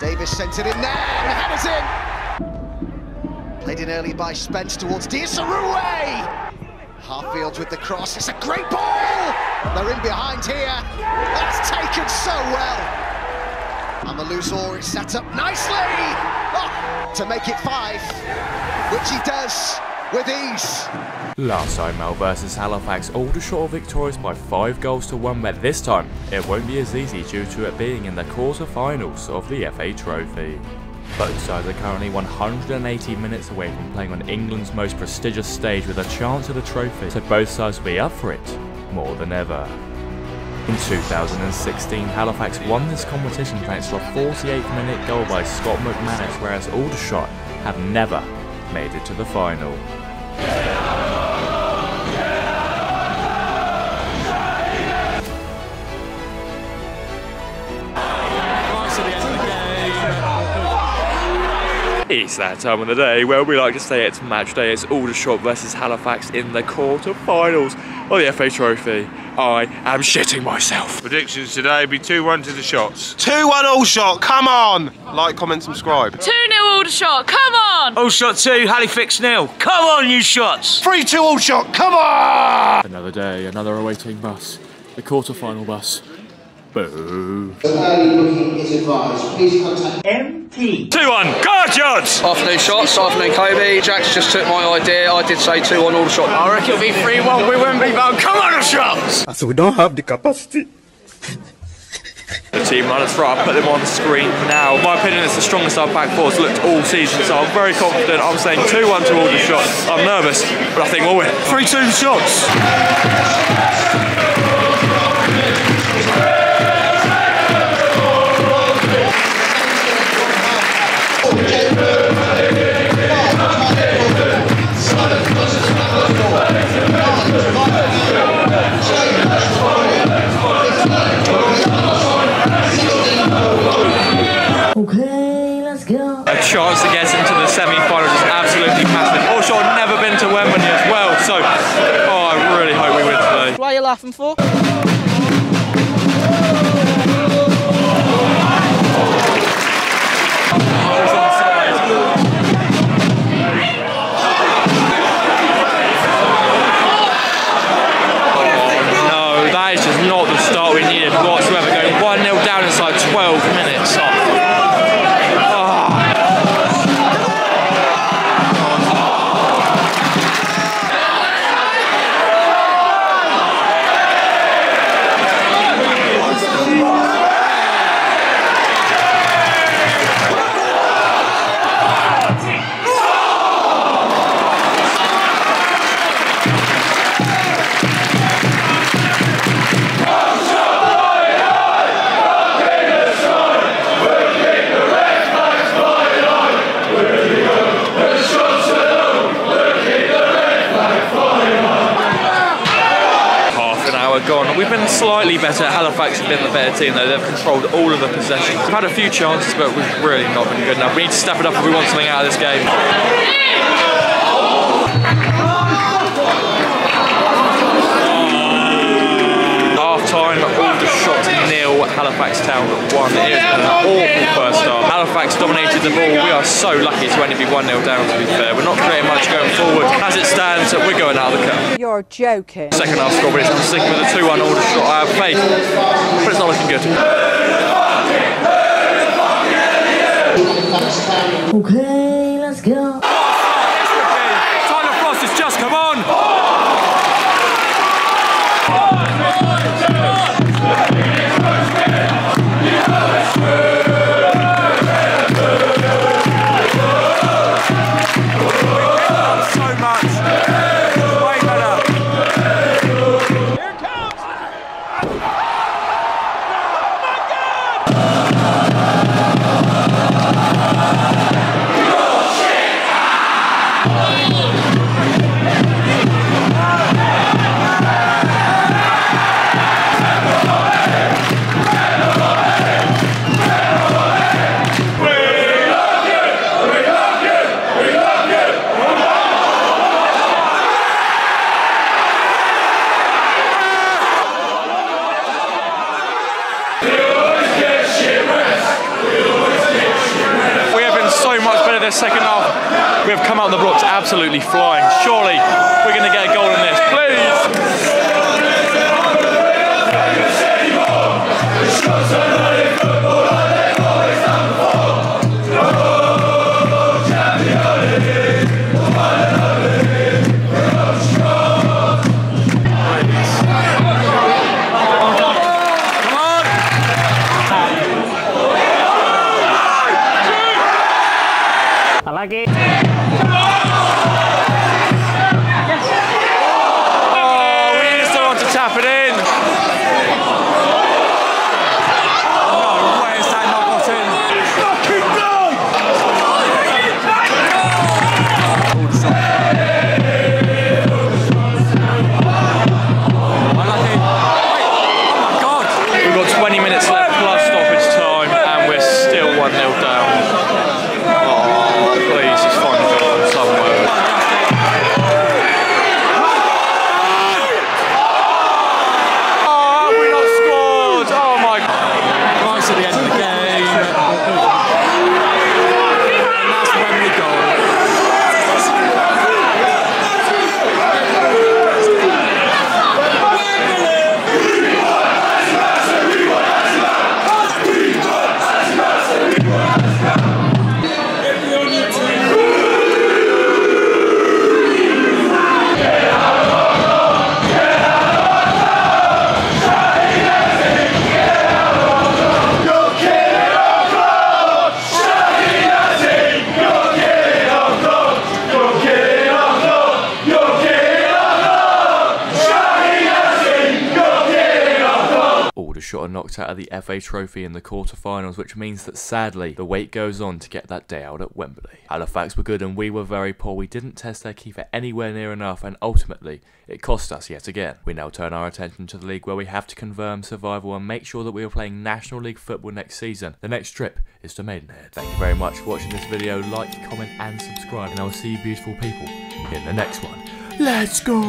Davis sent it in there, and header's in! Played in early by Spence towards Diasarue! Harfields with the cross, it's a great ball! They're in behind here, that's taken so well! And the Lusor is set up nicely! Oh, to make it five, which he does with ease. Last time Mel versus Halifax, Aldershot victorious by 5 goals to 1 but this time it won't be as easy due to it being in the quarter-finals of the FA Trophy. Both sides are currently 180 minutes away from playing on England's most prestigious stage with a chance at a trophy, so both sides will be up for it more than ever. In 2016, Halifax won this competition thanks to a 48th minute goal by Scott McManus, whereas Aldershot have never made it to the final. It's that time of the day where we like to say it's match day. It's Aldershot versus Halifax in the quarter-finals of the FA Trophy. I am shitting myself. Predictions today be 2-1 to the shots. 2 1 all shot, come on! Like, comment, subscribe. 2 0 Aldershot, come on! All shot two, Halifax nil. Come on, you shots! 3 2 all shot, come on! Another day, another awaiting bus. The quarter-final bus. Boo. Early booking is advised. Please contact 2-1, Guardians! Afternoon shots, afternoon Kobe. Jax just took my idea. I did say 2 on all the shot. I reckon it'll be 3 1. We won't be bound. Come on, shots! Ah, so we don't have the capacity. The team runners right, I'll put them on the screen now. My opinion is the strongest our back four's looked all season, so I'm very confident. I'm saying 2-1 to all the shots. I'm nervous, but I think we'll win. 3-2 shots. Laughing for? Been slightly better. Halifax have been the better team though. They've controlled all of the possessions. We've had a few chances, but we've really not been good enough. We need to step it up if we want something out of this game. Halifax Town one. It has been an awful first half. Halifax dominated the ball. We are so lucky to only be 1 0 down, to be fair. We're not creating much going forward. As it stands, we're going out of the cup. You're joking. Second half score, but I'm sticking with a 2 1 Aldershot. I uh, have faith, but it's not looking good. Okay, let's go. This second half. We have come out the blocks absolutely flying. Surely we're going to get a goal in this. Please. Aldershot are knocked out of the FA Trophy in the quarter-finals, which means that sadly the wait goes on to get that day out at Wembley. Halifax were good and we were very poor. We didn't test their keeper anywhere near enough, and ultimately it cost us yet again. We now turn our attention to the league where we have to confirm survival and make sure that we are playing National League football next season. The next trip is to Maidenhead. Thank you very much for watching this video. Like, comment, and subscribe, and I will see you beautiful people in the next one. Let's go!